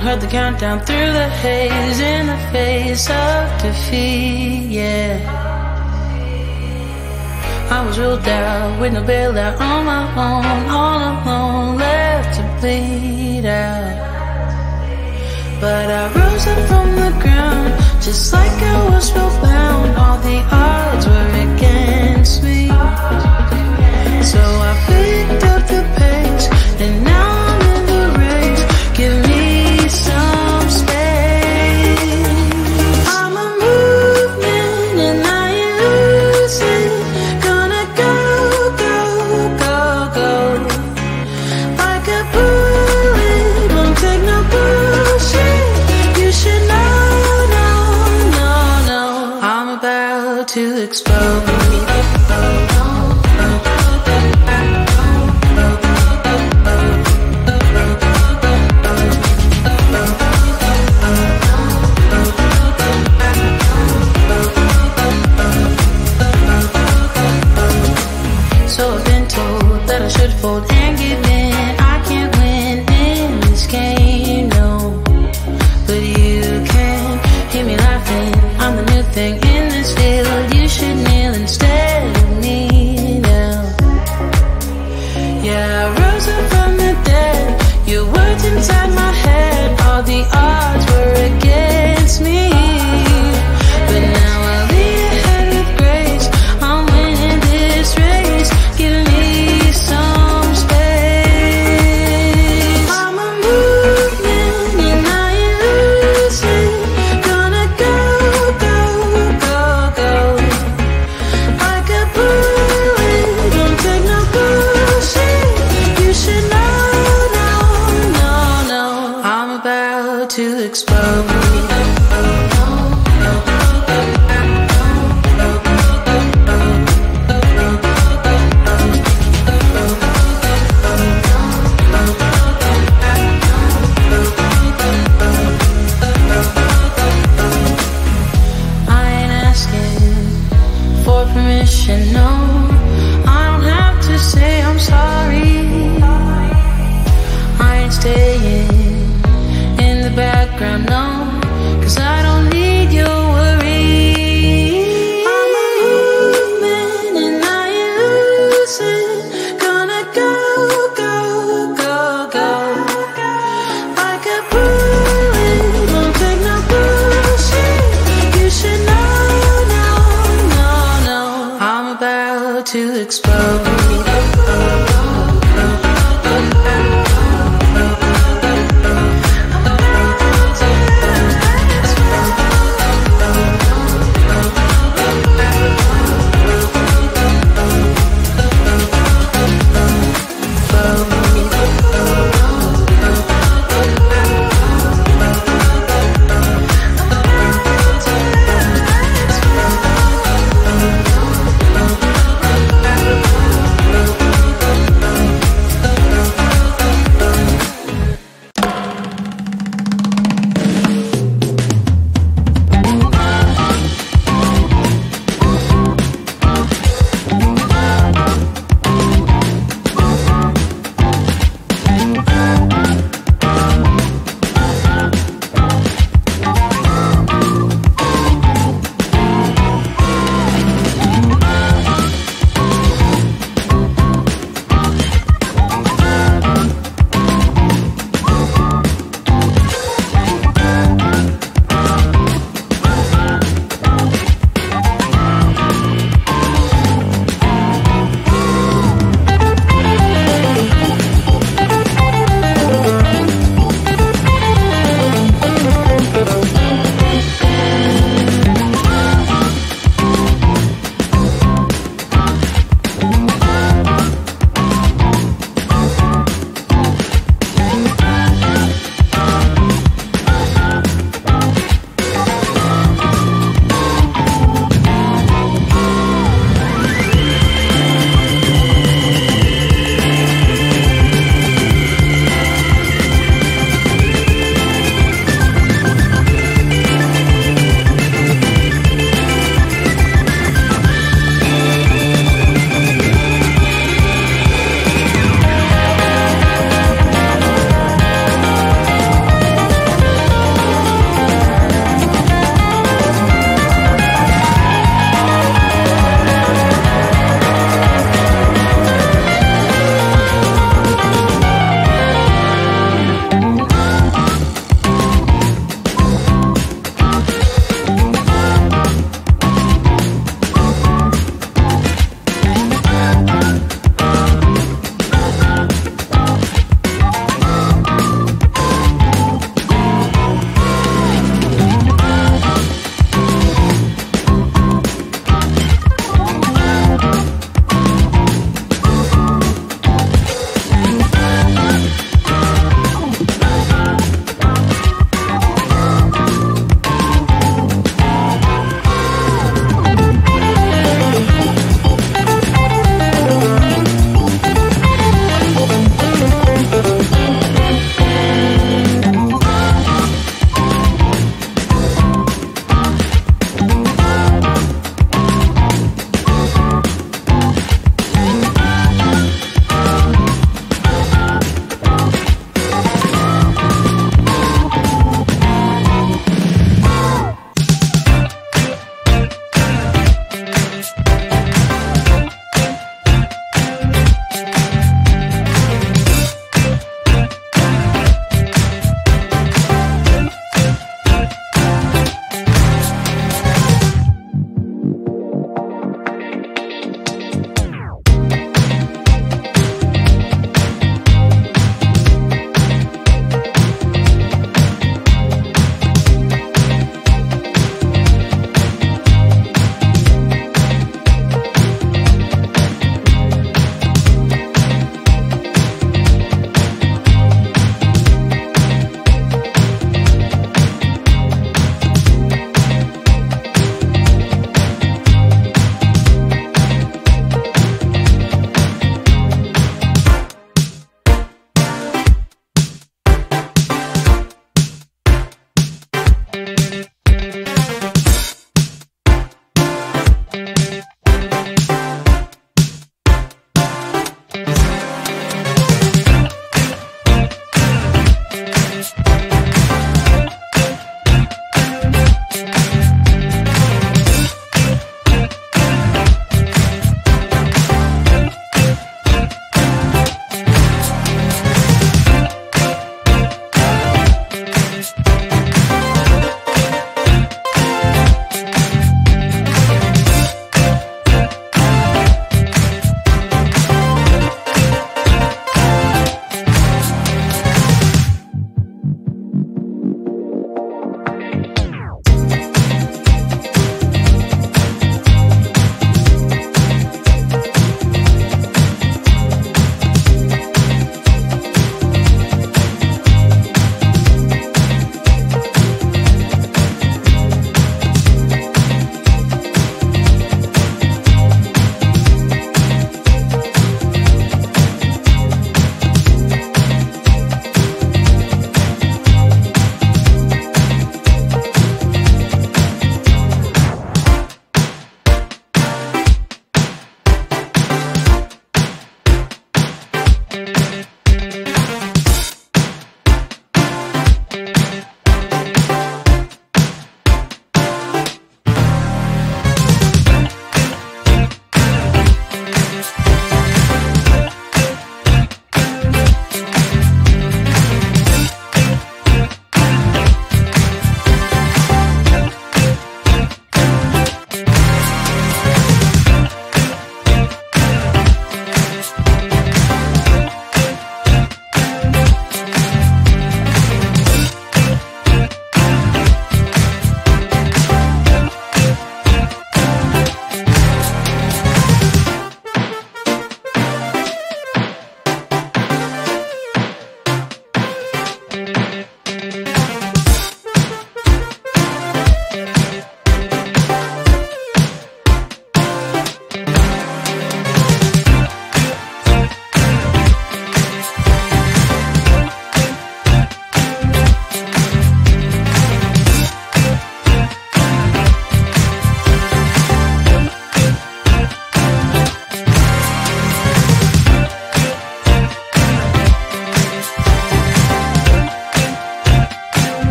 heard the countdown through the haze in the face of defeat, yeah. I was ruled out with no bailout on my own, all alone, left to bleed out. But I rose up from the ground, just like I was profound. All the odds were against me, so I picked up the pace, and now. you can hear me laughing. I'm the new thing in this village. staying in the background, no.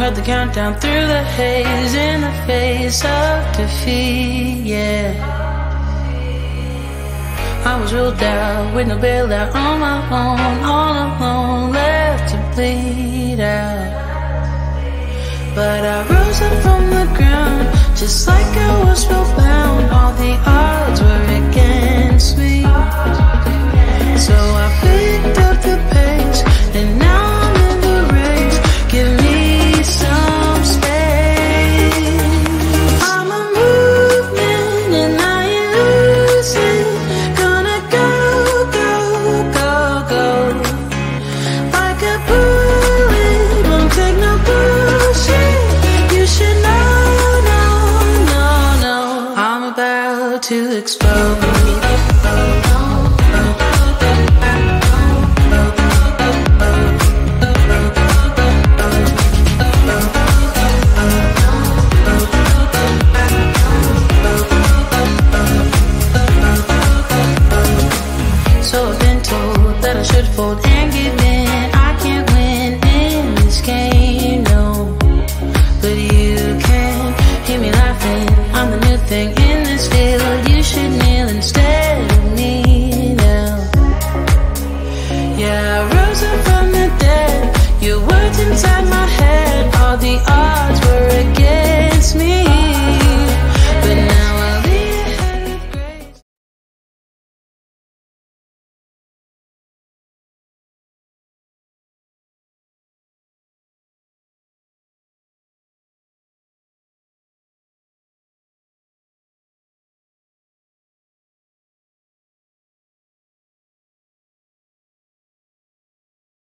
heard the countdown through the haze in the face of defeat, yeah. I was ruled out with no bailout on my own, all alone, left to bleed out. But I rose up from the ground, just like I was built